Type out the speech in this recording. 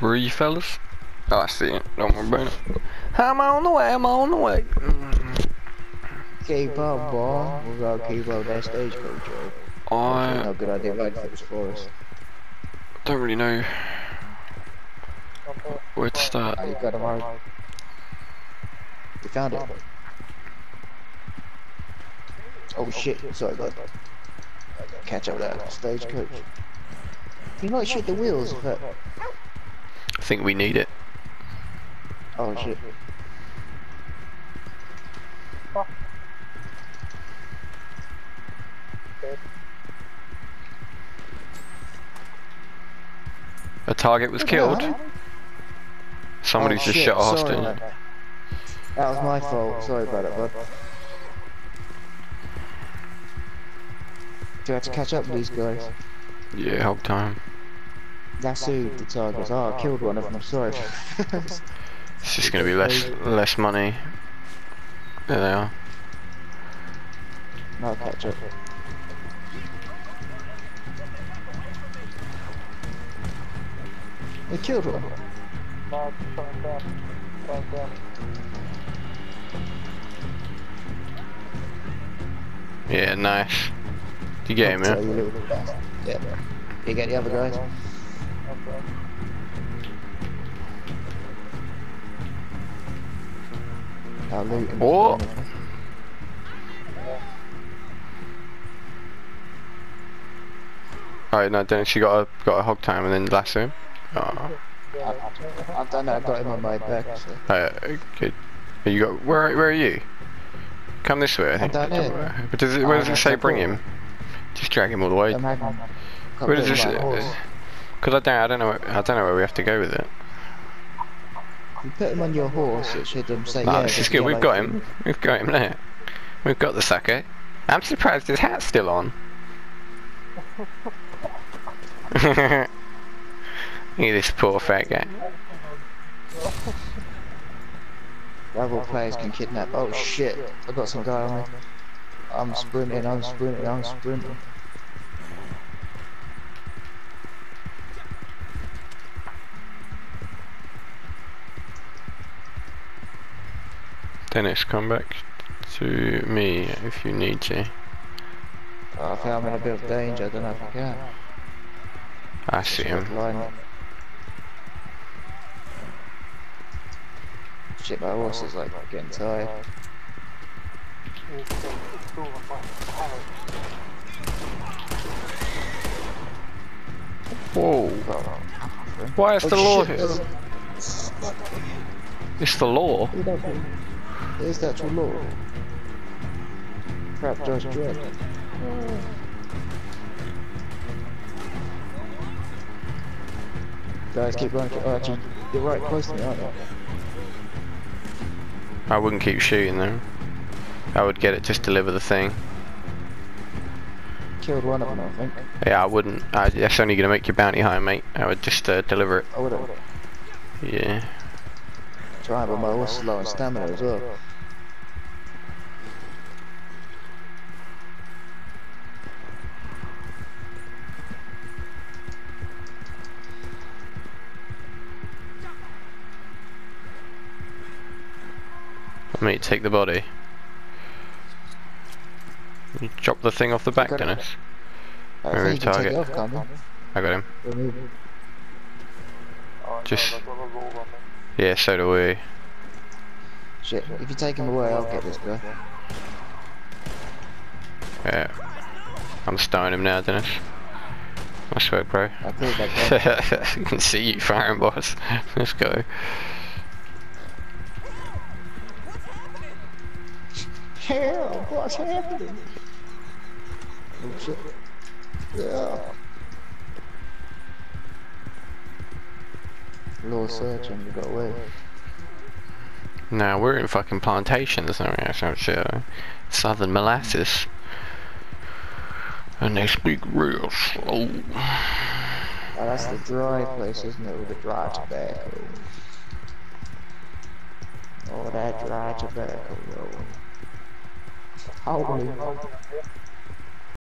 Where are you fellas? Oh, I see it. Don't worry about it. I'm on the way, I'm on the way. Mm. Keep up, boy. We gotta keep up that stagecoach, Joe. I No good idea right for this forest. don't really know where to start. Oh, you got him already. You found it. Oh shit, sorry bud. Catch up with that stagecoach. You might shoot the wheels if that. I think we need it. Oh shit. Oh, a target was killed. Somebody Oh, just shit, shot a sorry, hostage. That was my fault. Sorry about it, bud. Do I have to catch up with these guys? Yeah, help time. That's who the targets. Oh, I killed one of them. I'm sorry. It's just gonna be less less money. There they are. I'll catch up. They killed one. Yeah, nice. You get him, Tell yeah? you little bastard. Yeah. You get the other guys? I'll loot. Oh. Alright, no, Dennis, you got a got a hog time and then lasso him. Oh. I've done that. I've got him on my back. So. Uh, good. You got where? Where are you? Come this way. I think. down here. But does it? Where does Oh, it say bring him? Just drag him all the way. I'm having- got Where does him Because I don't. I don't know. where- I don't know where we have to go with it. You put him on your horse. It should um, say No, yeah. this is good. We've got him. We've got him there. We've got the sucker. I'm surprised his hat's still on. Look at this poor fat guy. Rival players can kidnap. Oh shit! I've got some guy on me. I'm sprinting. I'm sprinting. I'm sprinting. Dennis, come back to me if you need to. I think I'm in a bit of danger. I don't know if I can. I see him. Shit, my horse is like getting tired. Whoa. Oh, Why is oh, the law shit, here? It's the law. There's the actual law. Crap, Judge Dredd. Guys, keep running. Oh, actually, you're right close to me, aren't you? I wouldn't keep shooting them. I would get it just deliver the thing. Killed one of them, I think. Yeah, I wouldn't. I, that's only going to make your bounty higher, mate. I would just uh, deliver it. I would have. Yeah. Trying, but my horse is low on stamina as well. Mate, take the body. You chop the thing off the back. Dennis. Uh, I Maybe think you can take target. off. I got him. Just. Yeah, so do we. Shit, if you take him away, I'll get this guy. Yeah. I'm stoning him now, Dennis. Nice work, bro. I killed that guy. I can see you firing, boss. Let's go. Hell, what's happening? Oh shit. Yeah. Law searching, we got away. Now we're in fucking plantations, aren't we? So shit. Southern molasses. And they speak real slow. Oh, that's the dry place, isn't it? With the dry tobacco. Oh, that dry tobacco, yo. Holy.